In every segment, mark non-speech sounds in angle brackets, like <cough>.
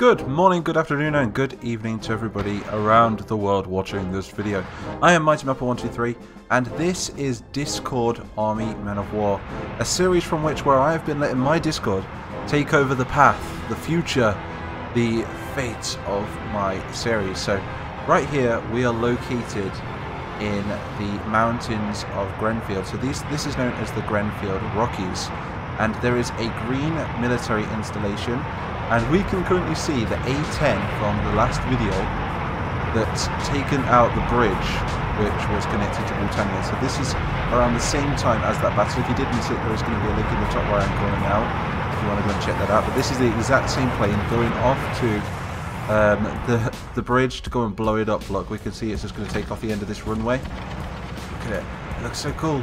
Good morning, good afternoon, and good evening to everybody around the world watching this video. I am Mighty Mapper123, and this is Discord Army Men of War, a series from which where I have been letting my Discord take over the path, the future, the fate of my series. So, right here, we are located in the mountains of Grenfield. So these, this is known as the Grenfield Rockies, and there is a green military installation and we can currently see the A10 from the last video that's taken out the bridge which was connected to Blutannia. So this is around the same time as that battle. If you did miss it, there is going to be a link in the top right hand corner now if you want to go and check that out. But this is the exact same plane going off to um, the, the bridge to go and blow it up. Look, we can see it's just going to take off the end of this runway. Look at it. It looks so cool.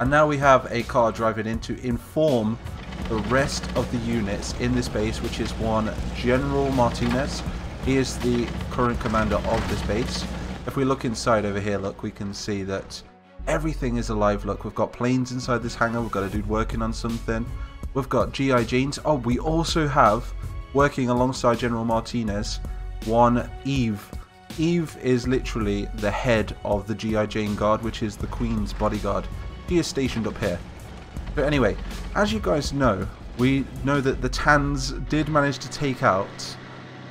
And now we have a car driving in to inform the rest of the units in this base, which is one General Martinez. He is the current commander of this base. If we look inside over here, look, we can see that everything is alive. Look, we've got planes inside this hangar. We've got a dude working on something. We've got GI Janes. Oh, we also have, working alongside General Martinez, one Eve. Eve is literally the head of the GI Jane Guard, which is the Queen's bodyguard. She is stationed up here. But anyway, as you guys know, we know that the Tans did manage to take out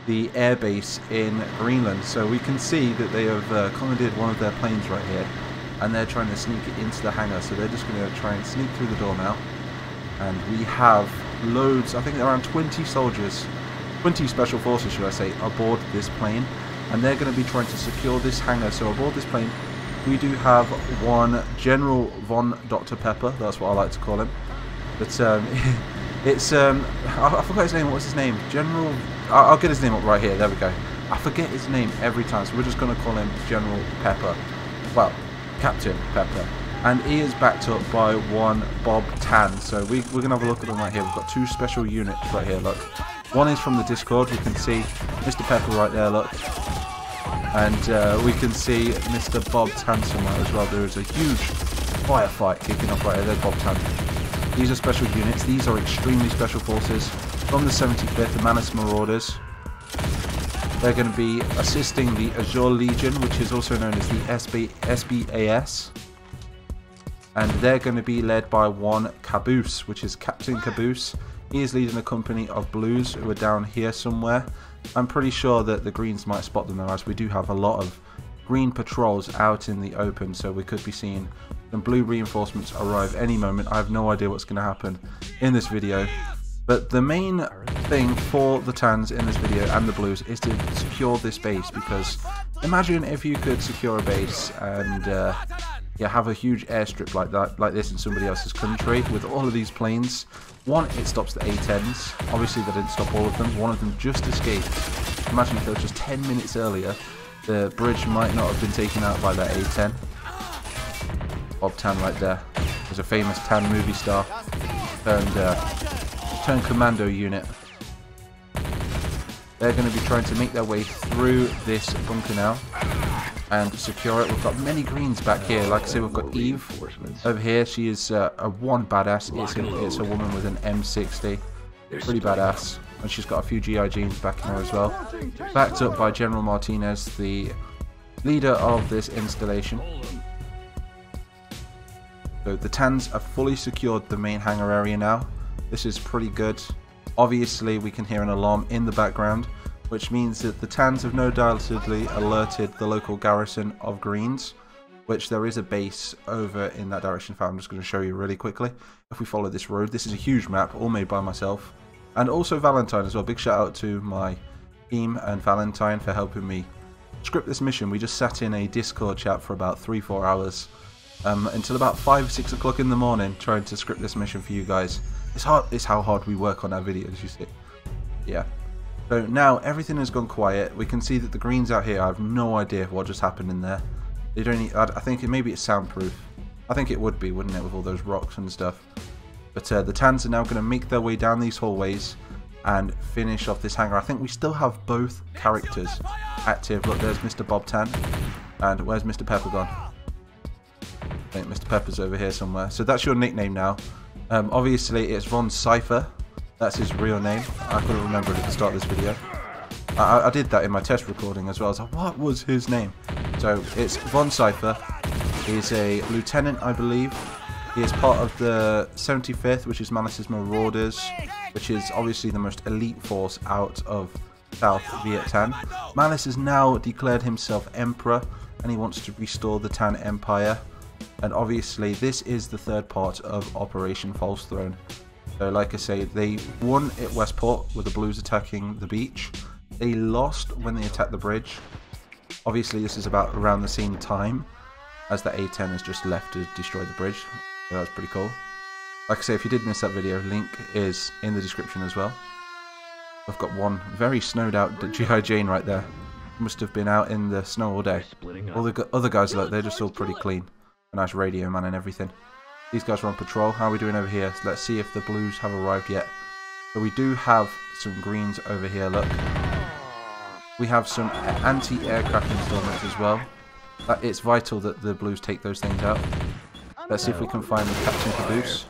the airbase in Greenland. So we can see that they have uh, commandeered one of their planes right here. And they're trying to sneak it into the hangar. So they're just going to try and sneak through the door now. And we have loads, I think around 20 soldiers, 20 special forces should I say, aboard this plane. And they're going to be trying to secure this hangar. So aboard this plane we do have one General Von Dr. Pepper, that's what I like to call him. But um, <laughs> it's, um, I, I, forgot his name, what's his name? General, I'll, I'll, get his name up right here, there we go. I forget his name every time, so we're just going to call him General Pepper. Well, Captain Pepper. And he is backed up by one Bob Tan. So we, we're going to have a look at them right here. We've got two special units right here, look. One is from the Discord, you can see Mr. Pepper right there, look. And uh, we can see Mr. Bob Tanson as well. There is a huge firefight kicking off right here. There's Bob Tanson. These are special units. These are extremely special forces from the 75th, the Malice's Marauders. They're going to be assisting the Azure Legion, which is also known as the SB, SBAS. And they're going to be led by one Caboose, which is Captain Caboose. He is leading a company of Blues who are down here somewhere. I'm pretty sure that the Greens might spot them though, as we do have a lot of green patrols out in the open, so we could be seeing some blue reinforcements arrive any moment. I have no idea what's going to happen in this video. But the main thing for the Tans in this video and the Blues is to secure this base because imagine if you could secure a base and uh, yeah, have a huge airstrip like that, like this in somebody else's country with all of these planes one, it stops the A-10s. Obviously, they didn't stop all of them. One of them just escaped. Imagine if it was just 10 minutes earlier, the bridge might not have been taken out by that A-10. Bob Tan right there. A famous Tan movie star. Turned, uh, turned commando unit. They're going to be trying to make their way through this bunker now and secure it. We've got many greens back here. Like I said, we've got Eve over here. She is uh, a one badass. It's a, it's a woman with an M60. Pretty badass. And she's got a few GI Janes back in her as well. Backed up by General Martinez, the leader of this installation. So the Tans have fully secured the main hangar area now. This is pretty good. Obviously, we can hear an alarm in the background which means that the Tans have no doubtedly alerted the local garrison of Greens, which there is a base over in that direction. I'm just going to show you really quickly. If we follow this road, this is a huge map, all made by myself, and also Valentine as well. Big shout out to my team and Valentine for helping me script this mission. We just sat in a Discord chat for about three, four hours um, until about five, six o'clock in the morning, trying to script this mission for you guys. It's hard. It's how hard we work on our videos. You see, yeah. So now everything has gone quiet. We can see that the greens out here, I have no idea what just happened in there. They don't. I think it, maybe it's soundproof. I think it would be, wouldn't it, with all those rocks and stuff. But uh, the Tans are now going to make their way down these hallways and finish off this hangar. I think we still have both characters active. Look, there's Mr. Bob Tan. And where's Mr. Pepper gone? I think Mr. Pepper's over here somewhere. So that's your nickname now. Um, obviously, it's Von Cypher. That's his real name. I couldn't remember it at the start of this video. I, I, did that in my test recording as well. I was like, what was his name? So it's Von Cypher. He's a lieutenant, I believe. He is part of the 75th, which is Malice's Marauders, which is obviously the most elite force out of South Viet Tan. Malice has now declared himself Emperor, and he wants to restore the Tan Empire. And obviously, this is the third part of Operation False Throne. So, like I say, they won at Westport with the Blues attacking the beach. They lost when they attacked the bridge. Obviously, this is about around the same time as the A-10 has just left to destroy the bridge. So that was pretty cool. Like I say, if you did miss that video, link is in the description as well. I've got one very snowed out G.I. Jane right there. Must have been out in the snow all day. All the other guys, look, they're just all pretty clean. A nice radio man and everything. These guys are on patrol. How are we doing over here? Let's see if the blues have arrived yet. So we do have some greens over here, look. We have some anti-aircraft installments as well. That it's vital that the blues take those things out. Let's see if we can find the Captain Caboose.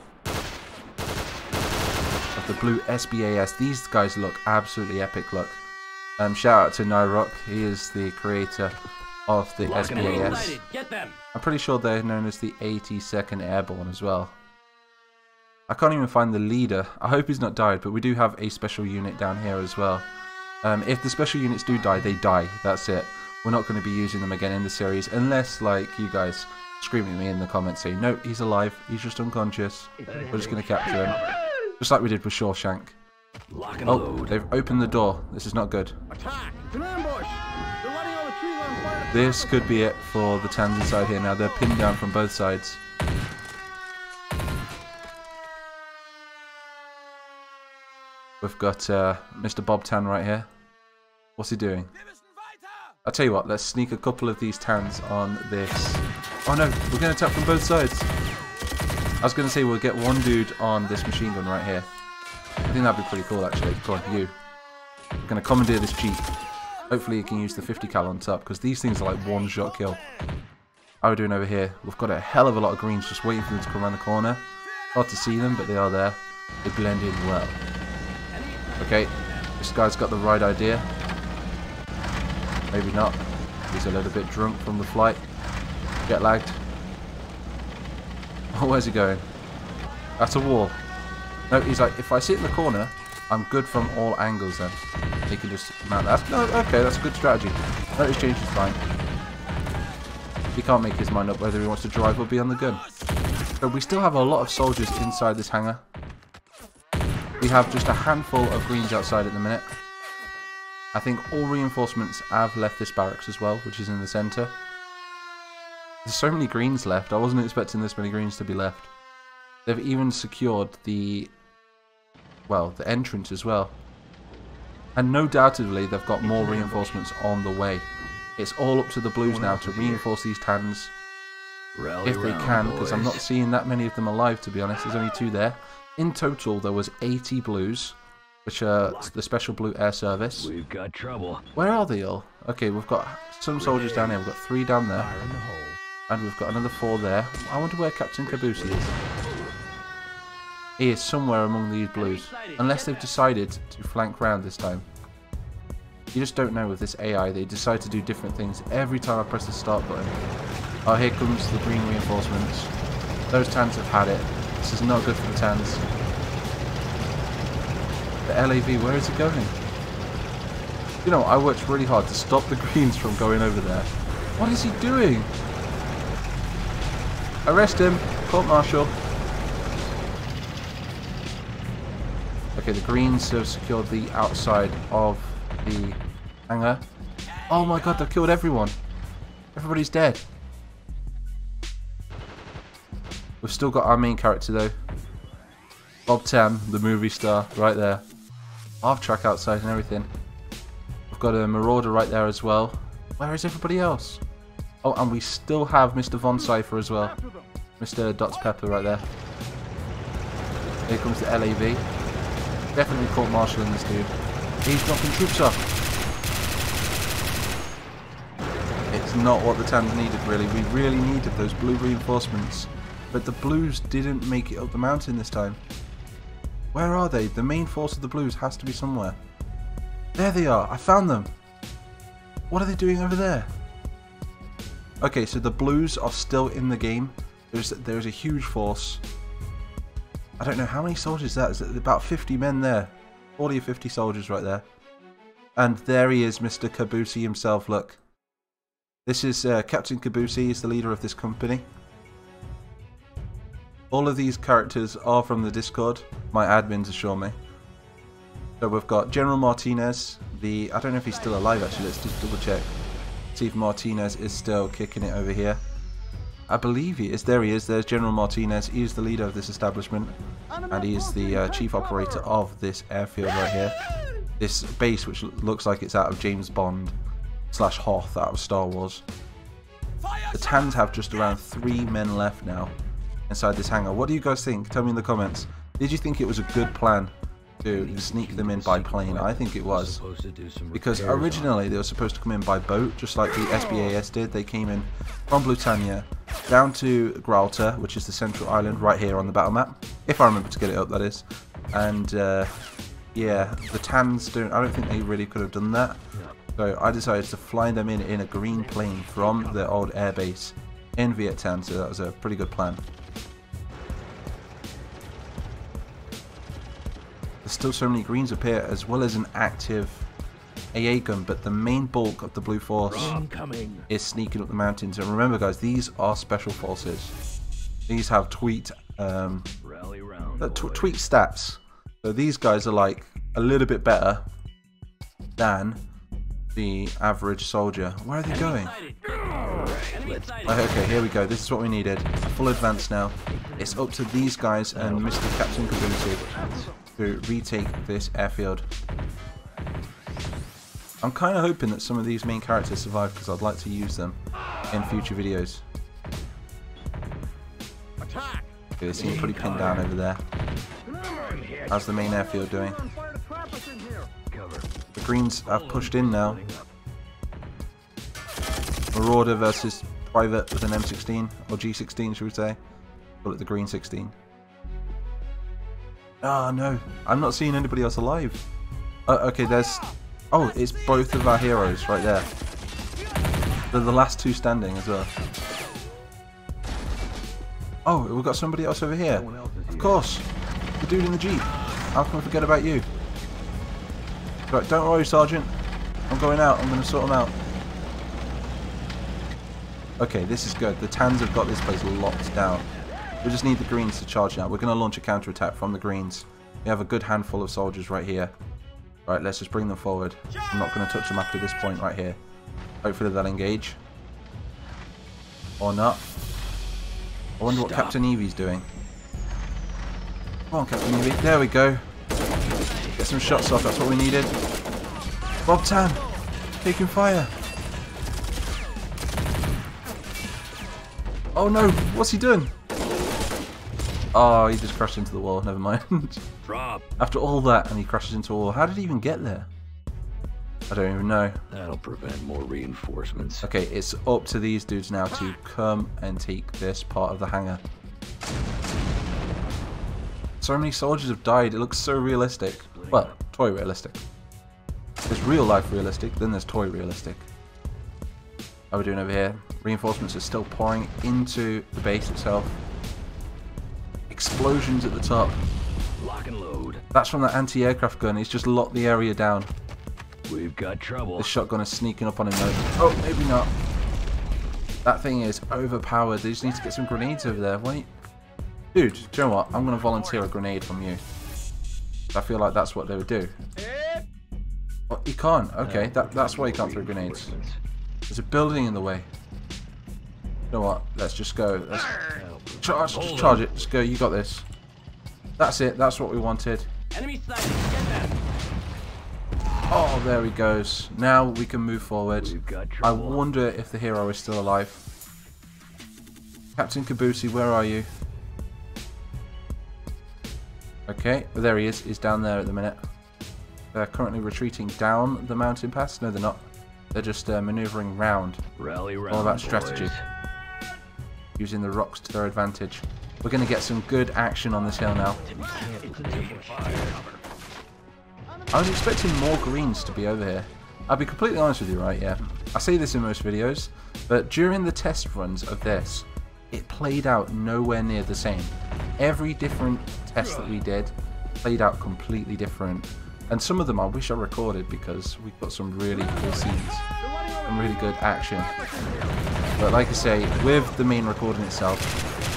Of the blue SBAS. These guys look absolutely epic, look. Um, shout out to Nyrock. He is the creator of the SBAS. I'm pretty sure they're known as the 82nd Airborne as well. I can't even find the leader. I hope he's not died, but we do have a special unit down here as well. Um, if the special units do die, they die. That's it. We're not going to be using them again in the series, unless, like, you guys screaming at me in the comments saying, no, he's alive, he's just unconscious. We're just going to capture him. Just like we did with Shawshank. Oh, they've opened the door. This is not good. This could be it for the Tans inside here now. They're pinned down from both sides. We've got uh, Mr. Bob Tan right here. What's he doing? I'll tell you what, let's sneak a couple of these Tans on this. Oh no, we're going to attack from both sides. I was going to say we'll get one dude on this machine gun right here. I think that'd be pretty cool actually. Go on, you. Going to commandeer this Jeep. Hopefully you can use the 50 cal on top because these things are like one shot kill. How are we doing over here? We've got a hell of a lot of greens just waiting for them to come around the corner. Hard to see them, but they are there. They blend in well. Okay, this guy's got the right idea. Maybe not. He's a little bit drunk from the flight. Get lagged. Oh, <laughs> where's he going? That's a wall. No, he's like, if I sit in the corner, I'm good from all angles then. He can just mount that. No, okay, that's a good strategy. Notice change is fine. He can't make his mind up whether he wants to drive or be on the gun. But we still have a lot of soldiers inside this hangar. We have just a handful of greens outside at the minute. I think all reinforcements have left this barracks as well, which is in the centre. There's so many greens left. I wasn't expecting this many greens to be left. They've even secured the, well, the entrance as well. And no doubtedly, they've got more reinforcements on the way. It's all up to the Blues now to reinforce these tans if they can, because I'm not seeing that many of them alive, to be honest. There's only two there. In total, there was 80 Blues which are the Special Blue Air Service. We've got trouble. Where are they all? Okay, we've got some soldiers down here. We've got three down there. And we've got another four there. I wonder where Captain Caboose is. He is somewhere among these blues. Unless they've decided to flank round this time. You just don't know with this AI. They decide to do different things every time I press the start button. Oh, here comes the green reinforcements. Those Tans have had it. This is not good for the Tans. The LAV, where is it going? You know, I worked really hard to stop the <laughs> Greens from going over there. What is he doing? Arrest him! Court martial. Okay, the Greens have secured the outside of the hangar. Oh my god, they've killed everyone. Everybody's dead. We've still got our main character though. Bob Tan, the movie star, right there half track outside and everything. We've got a Marauder right there as well. Where is everybody else? Oh, and we still have Mr. Von Cypher as well. Mr. Dots Pepper right there. Here comes the LAV. Definitely court marshalling this dude. He's knocking troops off. It's not what the Tans needed really. We really needed those blue reinforcements. But the Blues didn't make it up the mountain this time. Where are they? The main force of the Blues has to be somewhere. There they are. I found them. What are they doing over there? Okay, so the blues are still in the game. There's there's a huge force. I don't know how many soldiers that is. About 50 men there. 40 or 50 soldiers right there. And there he is, Mr. Kabusi himself, look. This is uh, Captain Kabusi, he's the leader of this company. All of these characters are from the Discord, my admins assure me. So we've got General Martinez, the... I don't know if he's still alive actually, let's just double check. See if Martinez is still kicking it over here. I believe he is. There he is. There's General Martinez. He is the leader of this establishment. And he is the uh, chief operator of this airfield right here. This base, which looks like it's out of James Bond slash Hoth out of Star Wars. The Tans have just around three men left now inside this hangar. What do you guys think? Tell me in the comments. Did you think it was a good plan to sneak them in by plane? I think it was. Because originally they were supposed to come in by boat, just like the SBAS did. They came in from Blutannia down to Gibraltar, which is the central island right here on the battle map. If I remember to get it up, that is. And uh, yeah, the Tans don't. I don't think they really could have done that. So I decided to fly them in in a green plane from the old airbase in Viet Tan. So that was a pretty good plan. There's still so many greens up here, as well as an active AA gun, but the main bulk of the Blue Force is sneaking up the mountains. And remember, guys, these are special forces. These have tweet um, uh, tweet stats. So these guys are like a little bit better than the average soldier. Where are they going? Okay, here we go. This is what we needed. Full advance now. It's up to these guys and Mr. Captain Kabusi to retake this airfield. I'm kind of hoping that some of these main characters survive because I'd like to use them in future videos. Okay, they seem pretty pinned down over there. How's the main airfield doing? The Greens have pushed in now. Marauder versus Private with an M16, or G16 should we say. Call it the Green 16. Oh no, I'm not seeing anybody else alive. Uh, okay, there's... Oh, it's both of our heroes right there. They're the last two standing as well. Oh, we've got somebody else over here. Of course. The dude in the Jeep. How can I forget about you? Right, don't worry, Sergeant. I'm going out. I'm going to sort them out. Okay, this is good. The Tans have got this place locked down. We just need the greens to charge now. We're going to launch a counter-attack from the greens. We have a good handful of soldiers right here. Right, let's just bring them forward. I'm not going to touch them after this point right here. Hopefully they'll engage. Or not. I wonder Stop. what Captain Evie's doing. Come on, Captain Evie. There we go. Get some shots off. That's what we needed. Bob Tan, taking fire. Oh no, what's he doing? Oh, he just crashed into the wall. Never mind. <laughs> Drop. After all that, and he crashes into a wall. How did he even get there? I don't even know. That'll prevent more reinforcements. Okay, it's up to these dudes now to come and take this part of the hangar. So many soldiers have died. It looks so realistic. Well, toy realistic. There's real life realistic, then there's toy realistic. How are we doing over here? Reinforcements are still pouring into the base itself explosions at the top. Lock and load. That's from that anti-aircraft gun. He's just locked the area down. We've got trouble. The shotgun is sneaking up on him though. Oh, maybe not. That thing is overpowered. They just need to get some grenades over there. Wait. Dude, do you know what? I'm going to volunteer a grenade from you. I feel like that's what they would do. Oh, you can't. Okay, uh, that, that's why you can't throw grenades. There's a building in the way. You know what? Let's just go. Let's charge, just charge it. Just go. You got this. That's it. That's what we wanted. Enemy Oh, there he goes. Now we can move forward. I wonder if the hero is still alive. Captain Kabusi, where are you? Okay, well, there he is. He's down there at the minute. They're currently retreating down the mountain pass. No, they're not. They're just uh, maneuvering round. Rally round, All about strategy. Boys using the rocks to their advantage. We're going to get some good action on this hill now. I was expecting more greens to be over here. I'll be completely honest with you, right? Yeah, I say this in most videos, but during the test runs of this, it played out nowhere near the same. Every different test that we did played out completely different. And some of them I wish I recorded because we've got some really cool scenes and really good action. But like I say, with the main recording itself,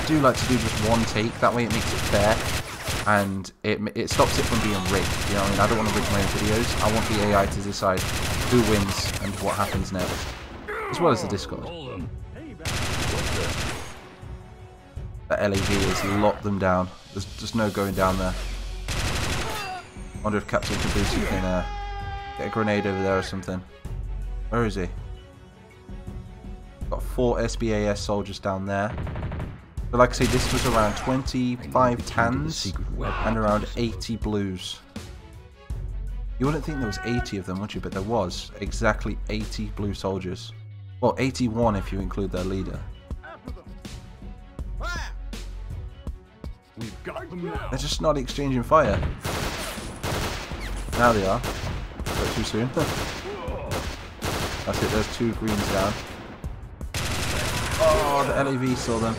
I do like to do just one take, that way it makes it fair and it, it stops it from being rigged. You know what I mean? I don't want to rig my own videos. I want the AI to decide who wins and what happens next, as well as the Discord. The LAV has locked them down. There's just no going down there. Wonder if Captain Kabusi can uh, get a grenade over there or something. Where is he? Got four SBAS soldiers down there. But like I say, this was around 25 tans and around 80 blues. You wouldn't think there was 80 of them, would you? But there was exactly 80 blue soldiers. Well, 81 if you include their leader. They're just not exchanging fire. Now they are. But too soon. <laughs> That's it, there's two greens down. Oh, the LAV saw them.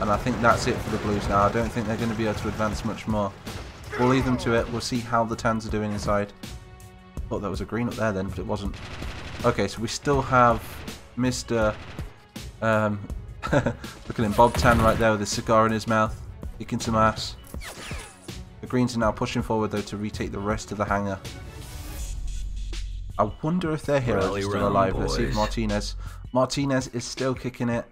And I think that's it for the Blues now. I don't think they're going to be able to advance much more. We'll leave them to it. We'll see how the Tans are doing inside. Thought there was a green up there then, but it wasn't. Okay, so we still have Mr. Um, <laughs> look at him, Bob Tan right there with his cigar in his mouth, kicking some ass. The Greens are now pushing forward though to retake the rest of the hangar. I wonder if their heroes Rally are still alive. Let's see if. Martinez. Martinez is still kicking it.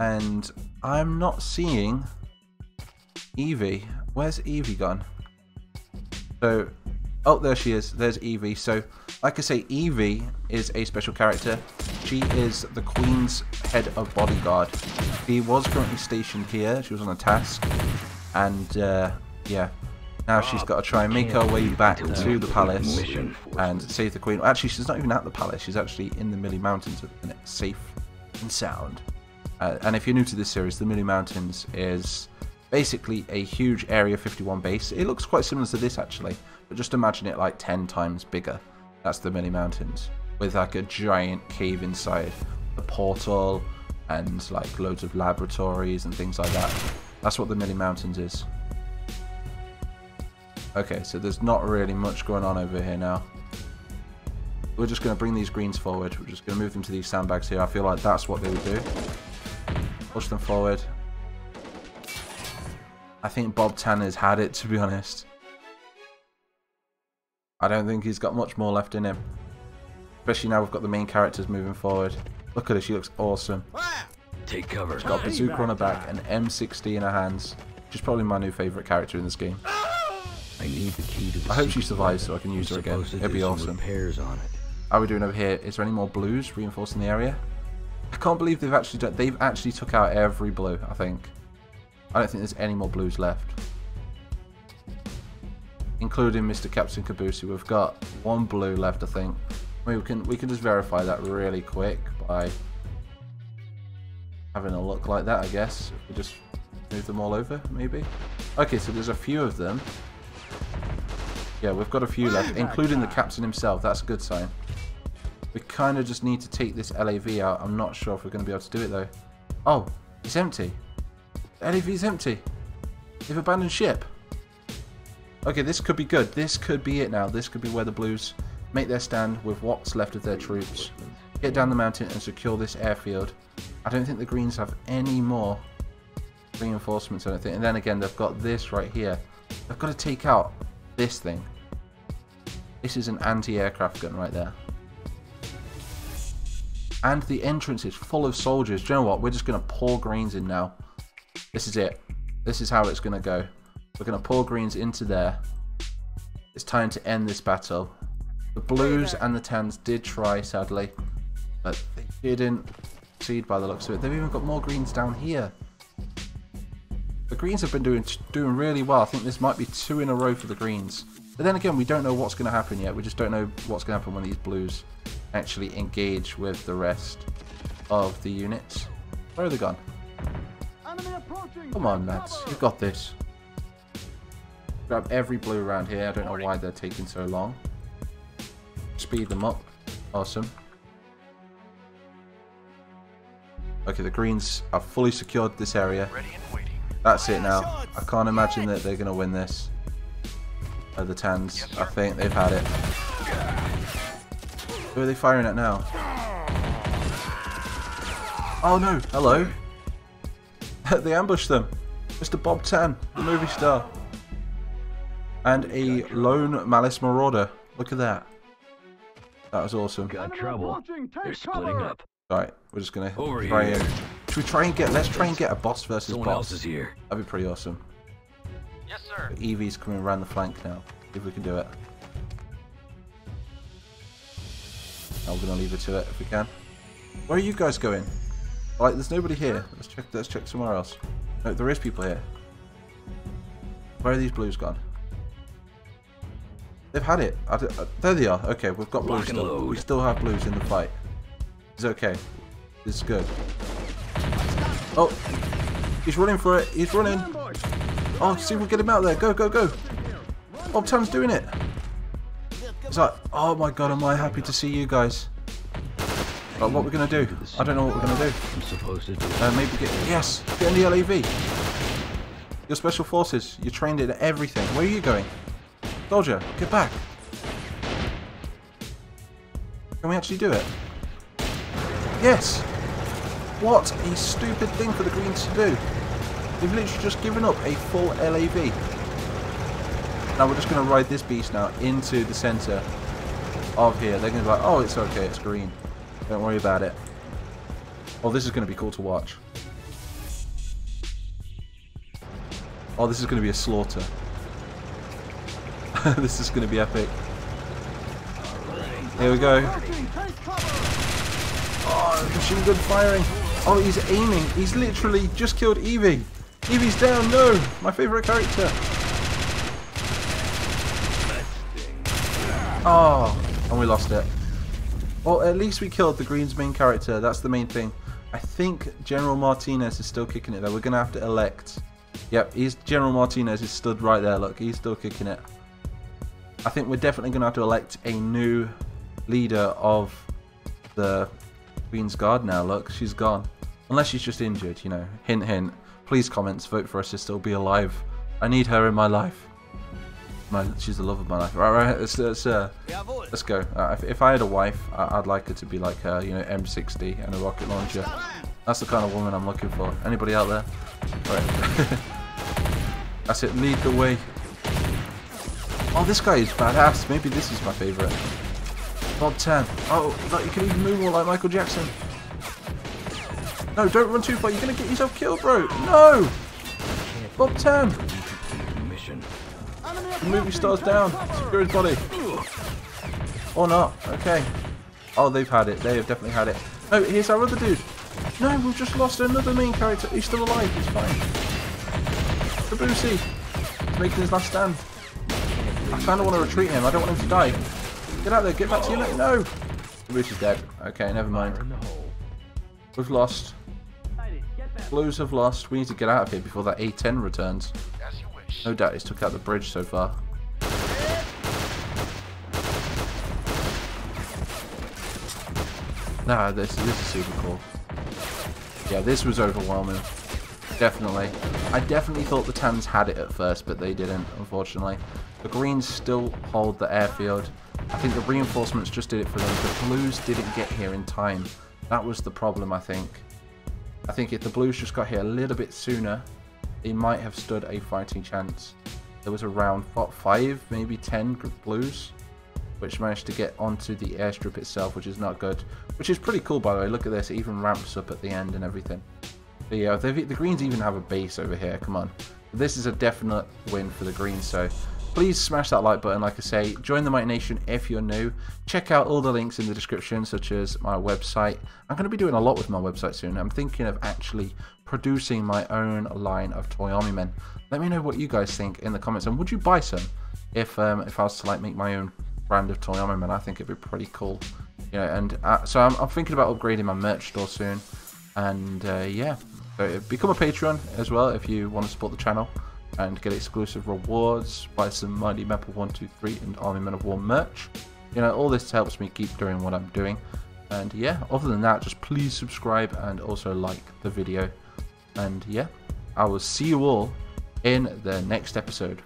And I'm not seeing Evie. Where's Evie gone? So, oh, there she is. There's Evie. So, like I say, Evie is a special character. She is the Queen's head of bodyguard. She was currently stationed here. She was on a task. And, uh, yeah. Now she's got to try and make her way back to the palace and save the Queen. Actually, she's not even at the palace. She's actually in the Millie Mountains and it's safe and sound. Uh, and if you're new to this series, the Millie Mountains is basically a huge Area 51 base. It looks quite similar to this actually, but just imagine it like 10 times bigger. That's the Millie Mountains with like a giant cave inside, a portal, and like loads of laboratories and things like that. That's what the Millie Mountains is. Okay, so there's not really much going on over here now. We're just going to bring these greens forward. We're just going to move them to these sandbags here. I feel like that's what they would do. Push them forward. I think Bob Tanner's had it, to be honest. I don't think he's got much more left in him. Especially now we've got the main characters moving forward. Look at her, she looks awesome. Take cover. She's got a bazooka on her back and M60 in her hands. She's probably my new favourite character in this game. Ah! I need the key to the I hope she survives so I can use her again. It'd be awesome. Repairs on it. How are we doing over here? Is there any more blues reinforcing the area? I can't believe they've actually done. They've actually took out every blue. I think. I don't think there's any more blues left, including Mr. Captain Kabusi. We've got one blue left, I think. I mean, we can we can just verify that really quick by having a look like that. I guess If we just move them all over, maybe. Okay, so there's a few of them. Yeah, we've got a few left, including the captain himself. That's a good sign. We kind of just need to take this LAV out. I'm not sure if we're going to be able to do it, though. Oh, it's empty. The LAV's empty. They've abandoned ship. Okay, this could be good. This could be it now. This could be where the Blues make their stand with what's left of their troops. Get down the mountain and secure this airfield. I don't think the Greens have any more reinforcements, I don't think. And then again, they've got this right here. They've got to take out this thing. This is an anti-aircraft gun right there. And the entrance is full of soldiers. Do you know what? We're just going to pour greens in now. This is it. This is how it's going to go. We're going to pour greens into there. It's time to end this battle. The blues and the tans did try, sadly. But they didn't succeed by the looks of it. They've even got more greens down here. The greens have been doing doing really well. I think this might be two in a row for the greens. But then again, we don't know what's going to happen yet. We just don't know what's going to happen when these blues actually engage with the rest of the units. Where are they gone? Come on, lads. You've got this. Grab every blue around here. I don't know why they're taking so long. Speed them up. Awesome. Okay, the greens are fully secured this area. That's it now. I can't imagine that they're going to win this. Oh, the Tans. I think they've had it. Who are they firing at now? Oh no, hello. <laughs> they ambushed them. Mr. Bob Tan, the movie star. And a lone Malice Marauder. Look at that. That was awesome. Got trouble. They're splitting up. Right, we're just gonna Over try here. and should we try and get let's try and get a boss versus Someone boss. else is here. That'd be pretty awesome. Yes, sir. Evie's coming around the flank now. If we can do it. Now we're gonna leave it to it if we can. Where are you guys going? Alright, there's nobody here. Let's check let's check somewhere else. No, there is people here. Where are these blues gone? They've had it. I d- uh, there they are. Okay, we've got blues still. load. We still have blues in the fight. It's okay. It's good. Oh, he's running for it. He's running. Oh, see if we get him out there. Go, go, go. Bob Tan's doing it. It's like, oh my god, am I happy to see you guys. But what we're going to do? I don't know what we're going to do. I'm supposed to do maybe get, yes, get in the LAV. Your special forces, you're trained in everything. Where are you going? Soldier, get back. Can we actually do it? Yes! What a stupid thing for the Greens to do. They've literally just given up a full LAV. Now we're just going to ride this beast now into the centre of here. They're going to be like, oh, it's okay, it's green. Don't worry about it. Oh, this is going to be cool to watch. Oh, this is going to be a slaughter. <laughs> this is going to be epic. Here we go. Oh, machine gun firing. Oh, he's aiming. He's literally just killed Evie. Evie's down. No, my favourite character. Oh, and we lost it. Well, at least we killed the Green's main character. That's the main thing. I think General Martinez is still kicking it though. We're going to have to elect. Yep, he's General Martinez is stood right there. Look, he's still kicking it. I think we're definitely going to have to elect a new leader of the Queen's Guard now. Look, she's gone. Unless she's just injured, you know. Hint, hint. Please, comments, vote for us to still be alive. I need her in my life. My, she's the love of my life. Right, right. Let's let's, uh, let's go. Uh, if, if I had a wife, I, I'd like her to be like her. You know, M60 and a rocket launcher. That's the kind of woman I'm looking for. Anybody out there? <laughs> That's it. Lead the way. Oh, this guy is badass. Maybe this is my favourite. Bob 10. Oh, look, you can even move more like Michael Jackson. No, don't run too far. You're going to get yourself killed, bro. No! Bob 10. mission. The movie star's down. Secure his body. Or not. Okay. Oh, they've had it. They have definitely had it. No, here's our other dude. No, we've just lost another main character. He's still alive. He's fine. Tabusi. He's making his last stand. I kind of want to retreat him. I don't want him to die. Get out there. Get back to your. No. Tabusi's dead. Okay, never mind. We've lost. Blues have lost. We need to get out of here before that A10 returns. No doubt he's took out the bridge so far. Nah, this, this is super cool. Yeah, this was overwhelming. Definitely. I definitely thought the Tans had it at first, but they didn't, unfortunately. The Greens still hold the airfield. I think the reinforcements just did it for them. The Blues didn't get here in time. That was the problem, I think. I think if the Blues just got here a little bit sooner, they might have stood a fighting chance. There was around, five, maybe ten Blues, which managed to get onto the airstrip itself, which is not good. Which is pretty cool, by the way. Look at this, it even ramps up at the end and everything. But yeah, they've- the Greens even have a base over here, come on. This is a definite win for the Greens, so please smash that like button, like I say. Join the Mighty Nation if you're new. Check out all the links in the description, such as my website. I'm going to be doing a lot with my website soon. I'm thinking of actually producing my own line of Toy Army Men. Let me know what you guys think in the comments, and would you buy some if um, if I was to like make my own brand of Toy Army Men? I think it'd be pretty cool. You know, and uh, so I'm, I'm thinking about upgrading my merch store soon, and uh, yeah, so become a Patreon as well if you want to support the channel. And get exclusive rewards, buy some Mighty Mapper 123 and Army Men of War merch. You know, all this helps me keep doing what I'm doing. And yeah, other than that, just please subscribe and also like the video. And yeah, I will see you all in the next episode.